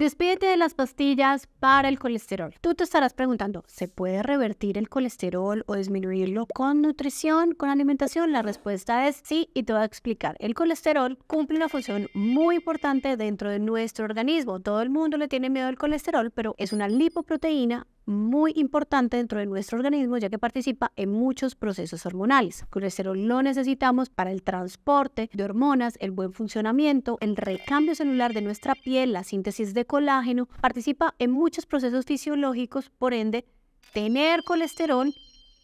Despídete de las pastillas para el colesterol. Tú te estarás preguntando, ¿se puede revertir el colesterol o disminuirlo con nutrición, con alimentación? La respuesta es sí y te voy a explicar. El colesterol cumple una función muy importante dentro de nuestro organismo. Todo el mundo le tiene miedo al colesterol, pero es una lipoproteína muy importante dentro de nuestro organismo ya que participa en muchos procesos hormonales. El colesterol lo necesitamos para el transporte de hormonas, el buen funcionamiento, el recambio celular de nuestra piel, la síntesis de colágeno, participa en muchos procesos fisiológicos, por ende, tener colesterol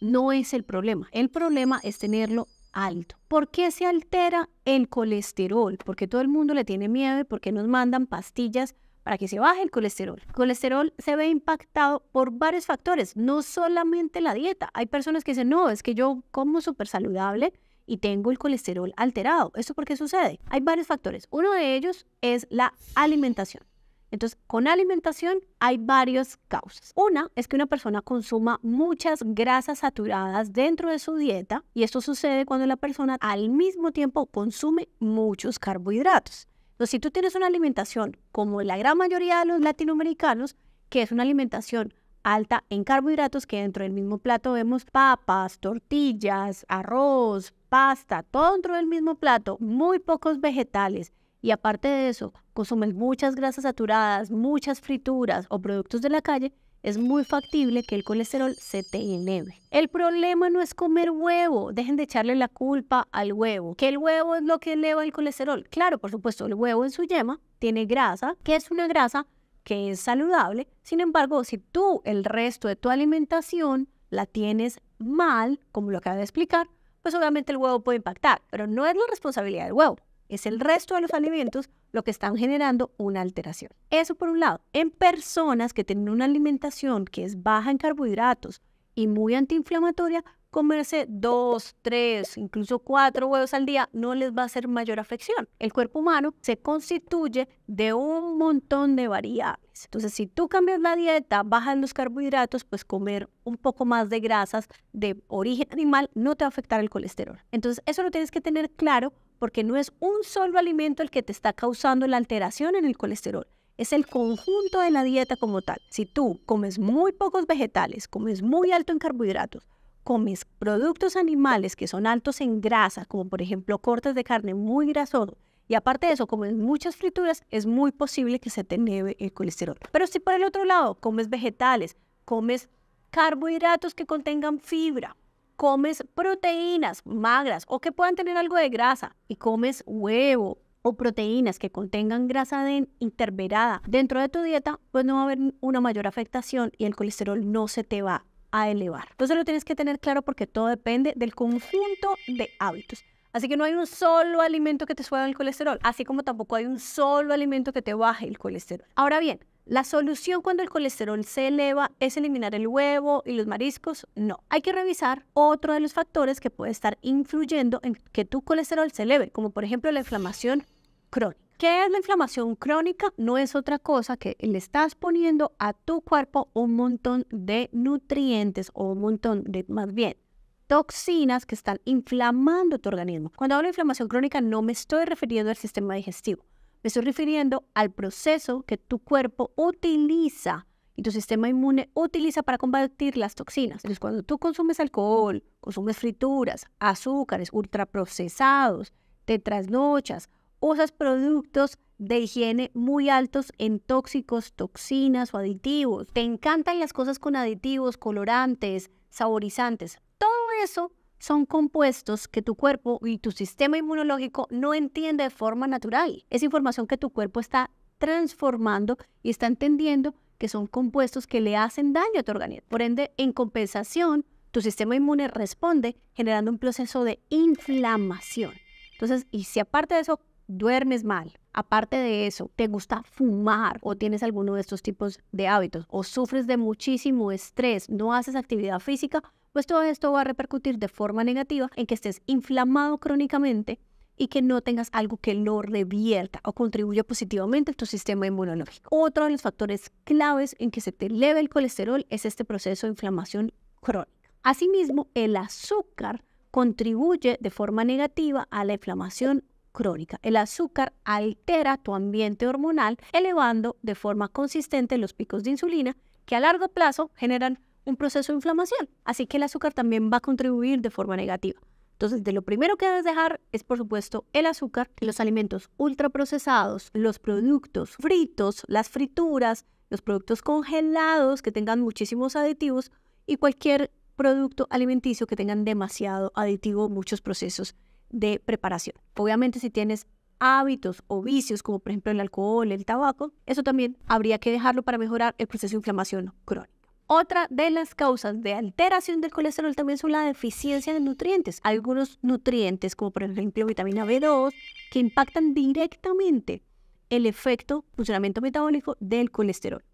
no es el problema. El problema es tenerlo alto. ¿Por qué se altera el colesterol? Porque todo el mundo le tiene miedo y porque nos mandan pastillas para que se baje el colesterol. El colesterol se ve impactado por varios factores, no solamente la dieta. Hay personas que dicen, no, es que yo como súper saludable y tengo el colesterol alterado. ¿Eso por qué sucede? Hay varios factores. Uno de ellos es la alimentación. Entonces, con alimentación hay varias causas. Una es que una persona consuma muchas grasas saturadas dentro de su dieta y esto sucede cuando la persona al mismo tiempo consume muchos carbohidratos. Entonces, si tú tienes una alimentación como la gran mayoría de los latinoamericanos, que es una alimentación alta en carbohidratos, que dentro del mismo plato vemos papas, tortillas, arroz, pasta, todo dentro del mismo plato, muy pocos vegetales. Y aparte de eso, consumes muchas grasas saturadas, muchas frituras o productos de la calle, es muy factible que el colesterol se te eleve. El problema no es comer huevo, dejen de echarle la culpa al huevo, que el huevo es lo que eleva el colesterol. Claro, por supuesto, el huevo en su yema tiene grasa, que es una grasa que es saludable. Sin embargo, si tú el resto de tu alimentación la tienes mal, como lo acabo de explicar, pues obviamente el huevo puede impactar, pero no es la responsabilidad del huevo es el resto de los alimentos lo que están generando una alteración. Eso por un lado. En personas que tienen una alimentación que es baja en carbohidratos y muy antiinflamatoria, comerse dos, tres, incluso cuatro huevos al día no les va a hacer mayor afección. El cuerpo humano se constituye de un montón de variables. Entonces, si tú cambias la dieta, bajas los carbohidratos, pues comer un poco más de grasas de origen animal no te va a afectar el colesterol. Entonces, eso lo tienes que tener claro porque no es un solo alimento el que te está causando la alteración en el colesterol. Es el conjunto de la dieta como tal. Si tú comes muy pocos vegetales, comes muy alto en carbohidratos, comes productos animales que son altos en grasa, como por ejemplo cortes de carne muy grasosos, y aparte de eso, comes muchas frituras, es muy posible que se te neve el colesterol. Pero si por el otro lado comes vegetales, comes carbohidratos que contengan fibra, comes proteínas magras o que puedan tener algo de grasa y comes huevo o proteínas que contengan grasa de interverada dentro de tu dieta, pues no va a haber una mayor afectación y el colesterol no se te va a elevar. Entonces lo tienes que tener claro porque todo depende del conjunto de hábitos. Así que no hay un solo alimento que te suba el colesterol, así como tampoco hay un solo alimento que te baje el colesterol. Ahora bien, ¿La solución cuando el colesterol se eleva es eliminar el huevo y los mariscos? No. Hay que revisar otro de los factores que puede estar influyendo en que tu colesterol se eleve, como por ejemplo la inflamación crónica. ¿Qué es la inflamación crónica? No es otra cosa que le estás poniendo a tu cuerpo un montón de nutrientes o un montón de, más bien, toxinas que están inflamando tu organismo. Cuando hablo de inflamación crónica no me estoy refiriendo al sistema digestivo, me estoy refiriendo al proceso que tu cuerpo utiliza y tu sistema inmune utiliza para combatir las toxinas. Entonces, cuando tú consumes alcohol, consumes frituras, azúcares, ultraprocesados, te trasnochas usas productos de higiene muy altos en tóxicos, toxinas o aditivos. Te encantan las cosas con aditivos, colorantes, saborizantes. Todo eso son compuestos que tu cuerpo y tu sistema inmunológico no entiende de forma natural. Es información que tu cuerpo está transformando y está entendiendo que son compuestos que le hacen daño a tu organismo. Por ende, en compensación, tu sistema inmune responde generando un proceso de inflamación. Entonces, y si aparte de eso duermes mal, aparte de eso, te gusta fumar o tienes alguno de estos tipos de hábitos o sufres de muchísimo estrés, no haces actividad física, pues todo esto va a repercutir de forma negativa en que estés inflamado crónicamente y que no tengas algo que lo revierta o contribuya positivamente a tu sistema inmunológico. Otro de los factores claves en que se te eleve el colesterol es este proceso de inflamación crónica. Asimismo, el azúcar contribuye de forma negativa a la inflamación crónica. El azúcar altera tu ambiente hormonal, elevando de forma consistente los picos de insulina que a largo plazo generan un proceso de inflamación. Así que el azúcar también va a contribuir de forma negativa. Entonces, de lo primero que debes dejar es, por supuesto, el azúcar, los alimentos ultraprocesados, los productos fritos, las frituras, los productos congelados que tengan muchísimos aditivos y cualquier producto alimenticio que tengan demasiado aditivo, muchos procesos de preparación. Obviamente, si tienes hábitos o vicios, como por ejemplo el alcohol, el tabaco, eso también habría que dejarlo para mejorar el proceso de inflamación crónica. Otra de las causas de alteración del colesterol también son la deficiencia de nutrientes. Algunos nutrientes, como por ejemplo vitamina B2, que impactan directamente el efecto funcionamiento metabólico del colesterol.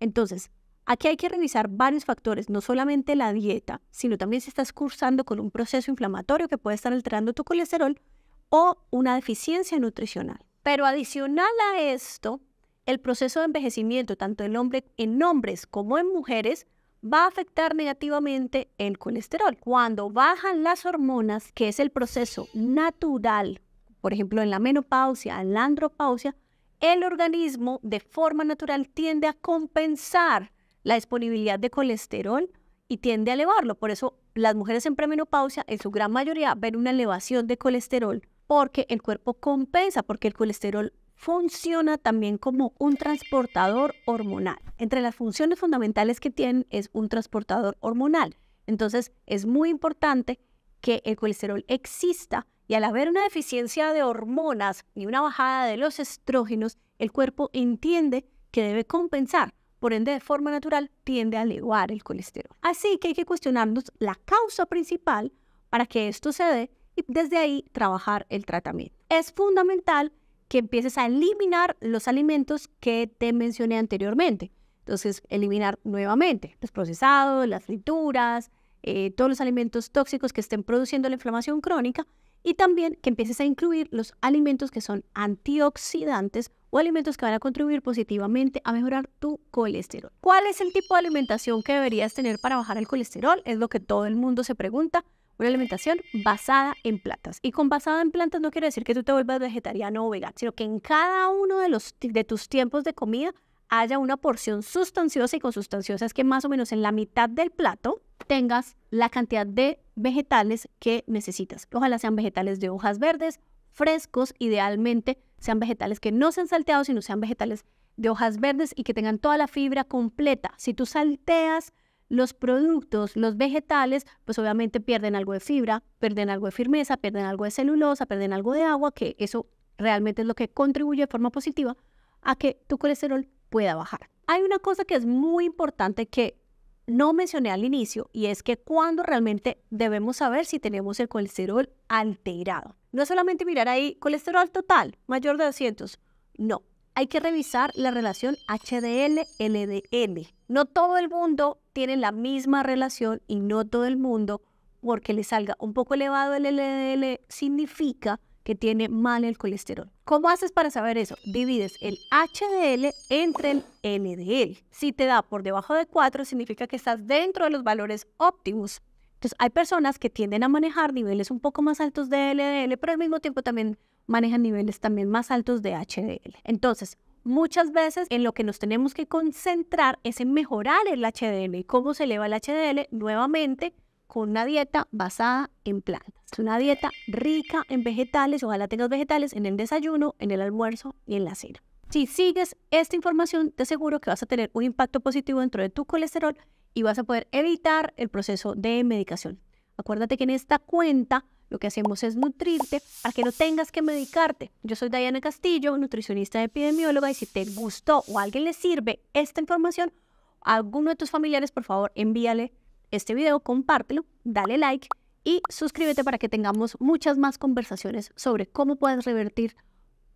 Entonces, aquí hay que revisar varios factores, no solamente la dieta, sino también si estás cursando con un proceso inflamatorio que puede estar alterando tu colesterol o una deficiencia nutricional. Pero adicional a esto, el proceso de envejecimiento, tanto en, en hombres como en mujeres, va a afectar negativamente el colesterol. Cuando bajan las hormonas, que es el proceso natural, por ejemplo, en la menopausia, en la andropausia, el organismo de forma natural tiende a compensar la disponibilidad de colesterol y tiende a elevarlo. Por eso las mujeres en premenopausia, en su gran mayoría, ven una elevación de colesterol porque el cuerpo compensa, porque el colesterol funciona también como un transportador hormonal. Entre las funciones fundamentales que tienen es un transportador hormonal. Entonces es muy importante que el colesterol exista y al haber una deficiencia de hormonas y una bajada de los estrógenos, el cuerpo entiende que debe compensar. Por ende, de forma natural, tiende a elevar el colesterol. Así que hay que cuestionarnos la causa principal para que esto se dé y desde ahí trabajar el tratamiento. Es fundamental que empieces a eliminar los alimentos que te mencioné anteriormente. Entonces, eliminar nuevamente los procesados, las frituras, eh, todos los alimentos tóxicos que estén produciendo la inflamación crónica y también que empieces a incluir los alimentos que son antioxidantes o alimentos que van a contribuir positivamente a mejorar tu colesterol. ¿Cuál es el tipo de alimentación que deberías tener para bajar el colesterol? Es lo que todo el mundo se pregunta una alimentación basada en plantas. Y con basada en plantas no quiere decir que tú te vuelvas vegetariano o vegano, sino que en cada uno de, los, de tus tiempos de comida haya una porción sustanciosa y consustanciosa es que más o menos en la mitad del plato tengas la cantidad de vegetales que necesitas. Ojalá sean vegetales de hojas verdes, frescos, idealmente sean vegetales que no sean salteados, sino sean vegetales de hojas verdes y que tengan toda la fibra completa. Si tú salteas los productos, los vegetales, pues obviamente pierden algo de fibra, pierden algo de firmeza, pierden algo de celulosa, pierden algo de agua, que eso realmente es lo que contribuye de forma positiva a que tu colesterol pueda bajar. Hay una cosa que es muy importante que no mencioné al inicio y es que cuando realmente debemos saber si tenemos el colesterol alterado. No solamente mirar ahí colesterol total mayor de 200, no, hay que revisar la relación HDL-LDL. No todo el mundo tiene la misma relación y no todo el mundo, porque le salga un poco elevado el LDL, significa que tiene mal el colesterol. ¿Cómo haces para saber eso? Divides el HDL entre el LDL. Si te da por debajo de 4, significa que estás dentro de los valores óptimos. Entonces, hay personas que tienden a manejar niveles un poco más altos de LDL, pero al mismo tiempo también manejan niveles también más altos de HDL. Entonces, muchas veces en lo que nos tenemos que concentrar es en mejorar el HDL. ¿Y cómo se eleva el HDL? Nuevamente, con una dieta basada en plantas. Una dieta rica en vegetales, ojalá tengas vegetales en el desayuno, en el almuerzo y en la cena. Si sigues esta información, te aseguro que vas a tener un impacto positivo dentro de tu colesterol y vas a poder evitar el proceso de medicación. Acuérdate que en esta cuenta lo que hacemos es nutrirte para que no tengas que medicarte. Yo soy Diana Castillo, nutricionista epidemióloga, y si te gustó o a alguien le sirve esta información, a alguno de tus familiares, por favor, envíale este video, compártelo, dale like y suscríbete para que tengamos muchas más conversaciones sobre cómo puedes revertir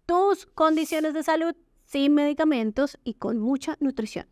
tus condiciones de salud sin medicamentos y con mucha nutrición.